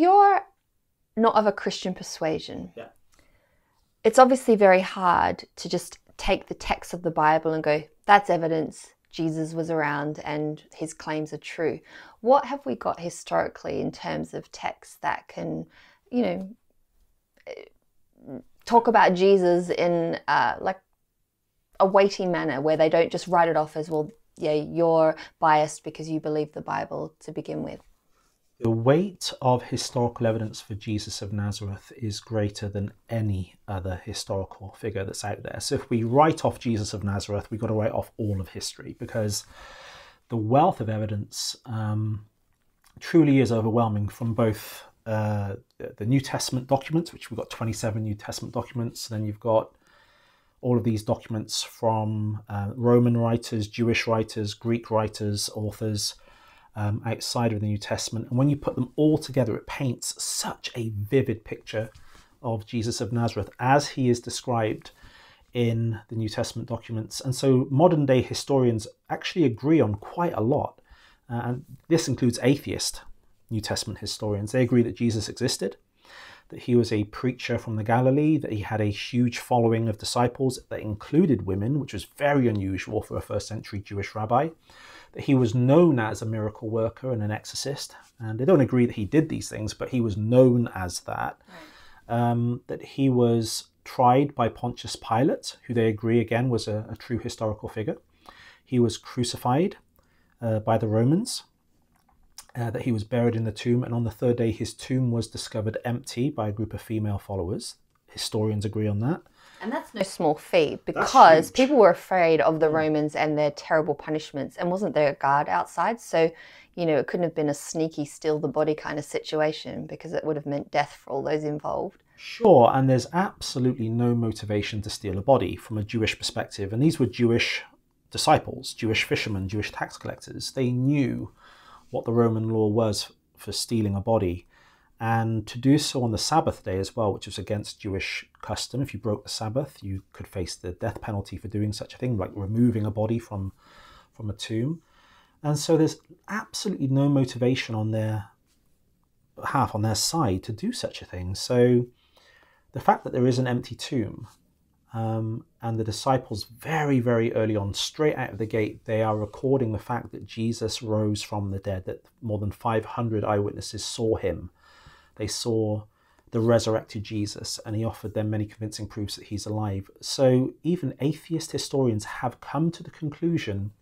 you're not of a Christian persuasion, Yeah. it's obviously very hard to just take the text of the Bible and go, that's evidence Jesus was around and his claims are true. What have we got historically in terms of texts that can, you know, eh, talk about Jesus in uh, like a weighty manner where they don't just write it off as, well, yeah, you're biased because you believe the Bible to begin with? The weight of historical evidence for Jesus of Nazareth is greater than any other historical figure that's out there. So if we write off Jesus of Nazareth, we've got to write off all of history because the wealth of evidence um, truly is overwhelming from both uh, the New Testament documents, which we've got 27 New Testament documents, then you've got all of these documents from uh, Roman writers, Jewish writers, Greek writers, authors um, outside of the New Testament. And when you put them all together, it paints such a vivid picture of Jesus of Nazareth as he is described in the New Testament documents. And so modern day historians actually agree on quite a lot. Uh, and this includes atheist New Testament historians. They agree that Jesus existed, that he was a preacher from the Galilee, that he had a huge following of disciples that included women, which was very unusual for a first century Jewish rabbi that he was known as a miracle worker and an exorcist. And they don't agree that he did these things, but he was known as that. Um, that he was tried by Pontius Pilate, who they agree again was a, a true historical figure. He was crucified uh, by the Romans. Uh, that he was buried in the tomb, and on the third day, his tomb was discovered empty by a group of female followers. Historians agree on that. And that's no small feat because people were afraid of the Romans and their terrible punishments, and wasn't there a guard outside? So, you know, it couldn't have been a sneaky steal the body kind of situation because it would have meant death for all those involved. Sure, and there's absolutely no motivation to steal a body from a Jewish perspective. And these were Jewish disciples, Jewish fishermen, Jewish tax collectors. They knew what the Roman law was for stealing a body and to do so on the Sabbath day as well, which was against Jewish custom. If you broke the Sabbath, you could face the death penalty for doing such a thing, like removing a body from from a tomb. And so there's absolutely no motivation on their behalf, on their side, to do such a thing. So the fact that there is an empty tomb um, and the disciples very, very early on, straight out of the gate, they are recording the fact that Jesus rose from the dead, that more than 500 eyewitnesses saw him they saw the resurrected Jesus and he offered them many convincing proofs that he's alive. So even atheist historians have come to the conclusion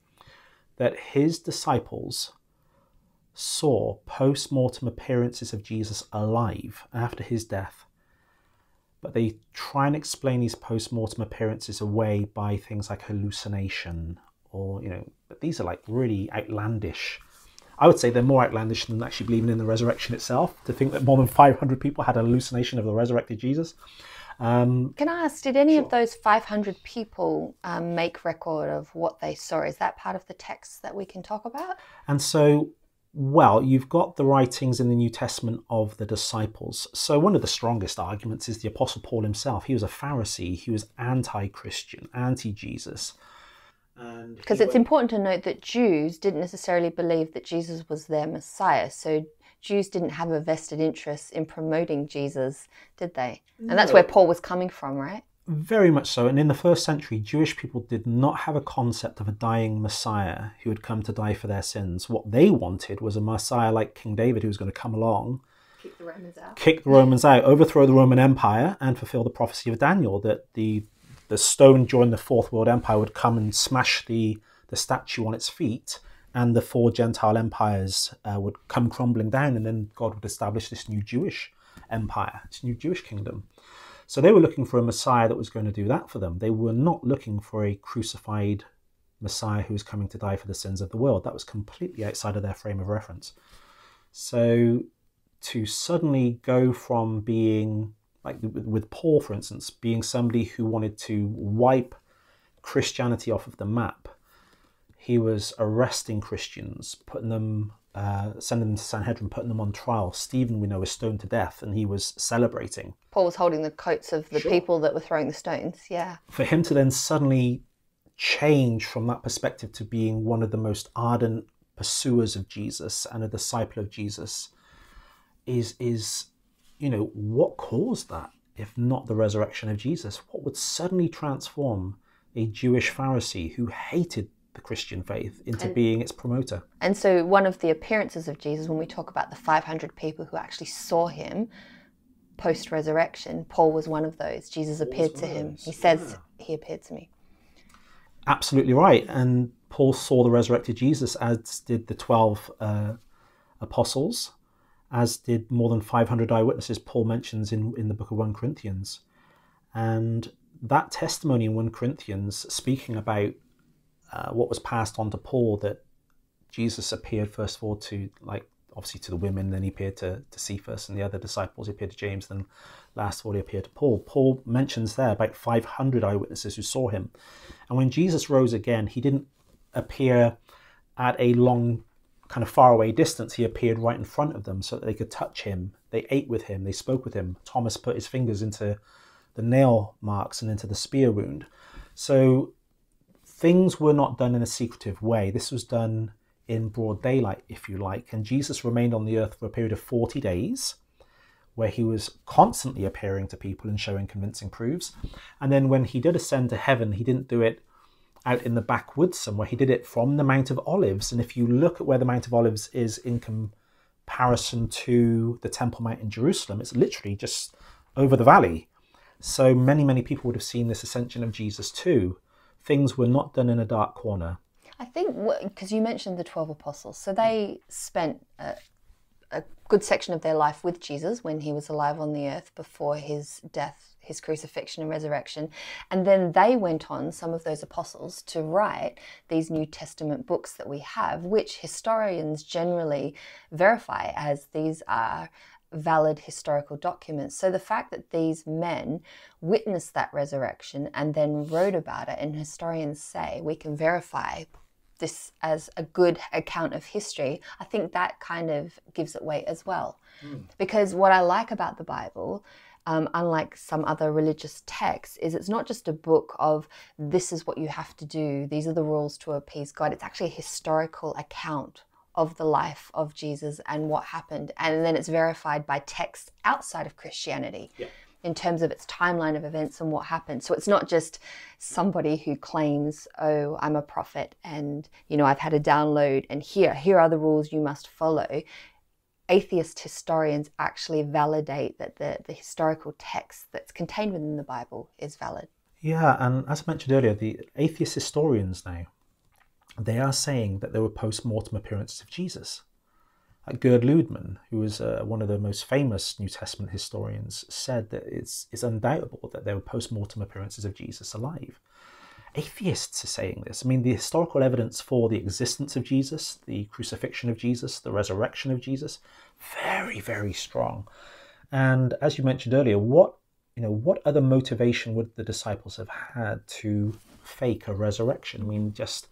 that his disciples saw post mortem appearances of Jesus alive after his death. But they try and explain these post mortem appearances away by things like hallucination or, you know, but these are like really outlandish I would say they're more outlandish than actually believing in the resurrection itself. To think that more than 500 people had a hallucination of the resurrected Jesus. Um, Can I ask, did any sure. of those 500 people um, make record of what they saw? Is that part of the text that we can talk about? And so, well, you've got the writings in the New Testament of the disciples. So, one of the strongest arguments is the Apostle Paul himself. He was a Pharisee, he was anti Christian, anti Jesus. Because it's went... important to note that Jews didn't necessarily believe that Jesus was their Messiah. So Jews didn't have a vested interest in promoting Jesus, did they? And that's where Paul was coming from, right? Very much so. And in the first century, Jewish people did not have a concept of a dying Messiah who would come to die for their sins. What they wanted was a Messiah like King David who was going to come along, kick the Romans out, kick the Romans out overthrow the Roman Empire, and fulfill the prophecy of Daniel that the the stone during the Fourth World Empire would come and smash the, the statue on its feet, and the four Gentile empires uh, would come crumbling down, and then God would establish this new Jewish empire, this new Jewish kingdom. So they were looking for a Messiah that was going to do that for them. They were not looking for a crucified Messiah who was coming to die for the sins of the world. That was completely outside of their frame of reference. So to suddenly go from being like with Paul, for instance, being somebody who wanted to wipe Christianity off of the map. He was arresting Christians, putting them, uh, sending them to Sanhedrin, putting them on trial. Stephen, we know, was stoned to death, and he was celebrating. Paul was holding the coats of the sure. people that were throwing the stones. Yeah. For him to then suddenly change from that perspective to being one of the most ardent pursuers of Jesus and a disciple of Jesus is is you know what caused that if not the resurrection of Jesus? What would suddenly transform a Jewish Pharisee who hated the Christian faith into And- being its promoter? And so, one of the appearances of Jesus, when we talk about the 500 people who actually saw him post resurrection, Paul was one of those. Jesus appeared to him. He says, He appeared to me. Absolutely right. And Paul saw the resurrected Jesus, as did the 12 uh, apostles, as did more than 500 eyewitnesses, Paul mentions in, in the book of 1 Corinthians. And that testimony in 1 Corinthians, speaking about uh, what was passed on to Paul, that Jesus appeared first of all to, like, obviously to the women, then he appeared to, to Cephas and the other disciples, he appeared to James, then last of all he appeared to Paul. Paul mentions there about 500 eyewitnesses who saw him. And when Jesus rose again, he didn't appear at a long, kind of far away distance. He appeared right in front of them so that they could touch him. They ate with him, they spoke with him. Thomas put his fingers into the nail marks and into the spear wound. So things were not done in a secretive way. This was done in broad daylight, if you like. And Jesus remained on the earth for a period of 40 days where he was constantly appearing to people and showing convincing proofs. And then when he did ascend to heaven, he didn't do it out in the backwoods somewhere. He did it from the Mount of Olives. And if you look at where the Mount of Olives is in comparison to the Temple Mount in Jerusalem, it's literally just over the valley. So many, many people would have seen this ascension of Jesus too. Things were not done in a dark corner. I think because you mentioned the 12 apostles, so they spent a, a good section of their life with Jesus when he was alive on the earth before his death, his crucifixion and resurrection. And then they went on, some of those apostles, to write these New Testament books that we have, which historians generally verify as these are valid historical documents. So the fact that these men witnessed that resurrection and then wrote about it, and historians say we can verify this as a good account of history, I think that kind of gives it weight as well. Hmm. Because what I like about the Bible, um, unlike some other religious texts, is it's not just a book of this is what you have to do, these are the rules to appease God. It's actually a historical account of the life of Jesus and what happened. And then it's verified by texts outside of Christianity in terms of its timeline of events and what happened. So it's not just somebody who claims, "Oh, I'm a prophet and, you know, I've had a download and here here are the rules you must follow." Atheist historians actually validate that the, the historical text that's contained within the Bible is valid. Yeah, and as I mentioned earlier, the atheist historians now they are saying that there were post-mortem appearances of Jesus. Like Gerd Lüdemann, who was uh, one of the most famous New Testament historians, said that it's, it's undoubtable that there were post-mortem appearances of Jesus alive. Atheists are saying this. I mean, the historical evidence for the existence of Jesus, the crucifixion of Jesus, the resurrection of Jesus, very, very strong. And as you mentioned earlier, what you know, what other motivation would the disciples have had to fake a resurrection? I mean, just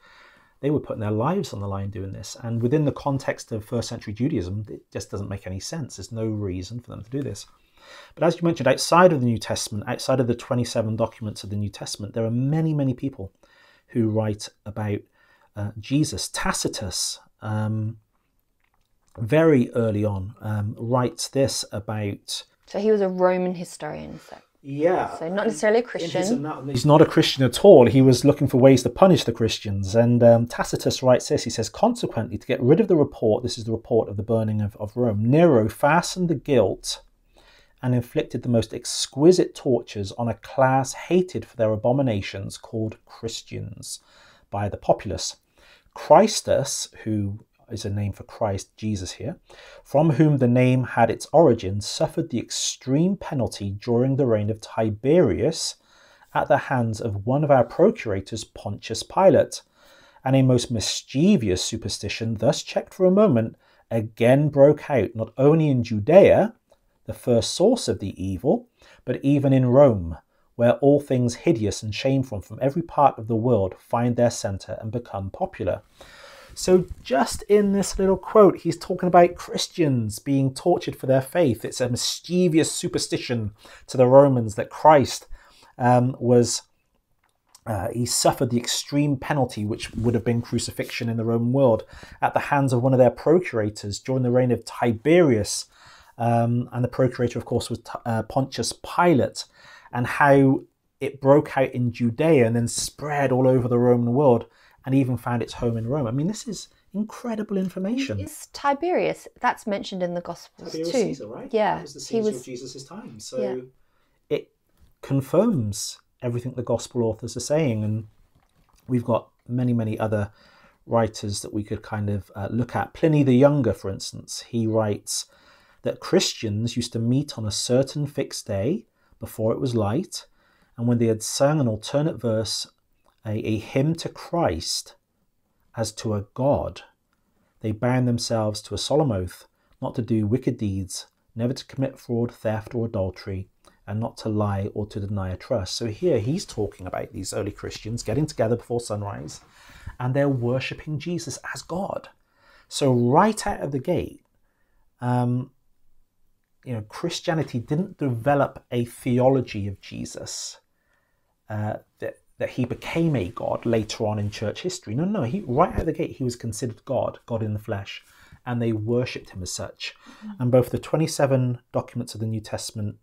they were putting their lives on the line doing this. And within the context of first century Judaism, it just doesn't make any sense. There's no reason for them to do this. But as you mentioned, outside of the New Testament, outside of the 27 documents of the New Testament, there are many, many people who write about uh, Jesus. Tacitus, um, very early on, um, writes this about. So he was a Roman historian. So, Yeah. so not necessarily a his Christian. He's not a Christian at all. He was looking for ways to punish the Christians. And um, Tacitus writes this he says, Consequently, to get rid of the report, this is the report of the burning of, of Rome, Nero fastened the guilt and inflicted the most exquisite tortures on a class hated for their abominations called Christians by the populace. Christus, who is a name for Christ, Jesus here, from whom the name had its origin, suffered the extreme penalty during the reign of Tiberius at the hands of one of our procurators, Pontius Pilate. And a most mischievous superstition, thus checked for a moment, again broke out not only in Judea, the first source of the evil, but even in Rome, where all things hideous and shameful from every part of the world find their centre and become popular. So, just in this little quote, he's talking about Christians being tortured for their faith. It's a mischievous superstition to the Romans that Christ um, was. Uh, he suffered the extreme penalty, which would have been crucifixion in the Roman world, at the hands of one of their procurators during the reign of Tiberius, um, and the procurator, of course, was uh, Pontius Pilate, and how it broke out in Judea and then spread all over the Roman world and even found its home in Rome. I mean, this is incredible information. Is Tiberius? That's mentioned in the Gospels Tiberius too. Caesar, right? Yeah, that was the he Caesar was- of Jesus' time. So Yeah. it confirms everything the Gospel authors are saying, and we've got many, many other writers that we could kind of uh, look at. Pliny the Younger, for instance, he writes that Christians used to meet on a certain fixed day before it was light, and when they had sung an alternate verse, a, a hymn to Christ as to a God, they bound themselves to a solemn oath not to do wicked deeds, never to commit fraud, theft, or adultery, and not to lie or to deny a trust. So here he's talking about these early Christians getting together before sunrise and they're worshipping Jesus as God. So right out of the gate, um, you know, Christianity didn't develop a theology of Jesus uh, that that he became a god later on in church history. No, no, he right out of the gate he was considered God, God in the flesh, and they worshipped him as such. And both the twenty-seven documents of the New Testament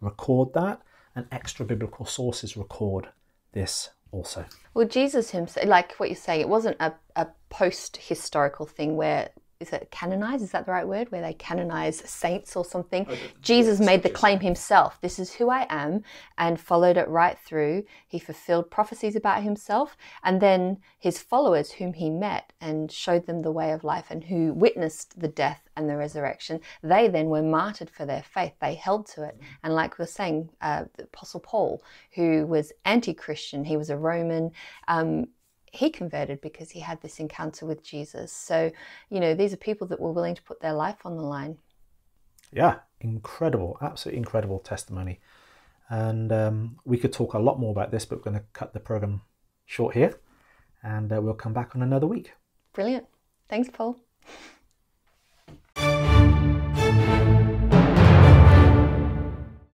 record that, and extra biblical sources record this also. Well, Jesus himself, like what you're saying, it wasn't a, a post historical thing where, is it canonized? Is that the right word? Where they canonize saints or something? Jesus made the claim himself this is who I am and followed it right through. He fulfilled prophecies about himself. And then his followers, whom he met and showed them the way of life and who witnessed the death and the resurrection, they then were martyred for their faith. They held to it. And like we are saying, uh, the Apostle Paul, who was anti Christian, he was a Roman. Um, he converted because he had this encounter with Jesus. So, you know, these are people that were willing to put their life on the line. Yeah, incredible, absolutely incredible testimony. And um, we could talk a lot more about this, but we're going to cut the program short here, and uh, we'll come back on another week. Brilliant. Thanks, Paul.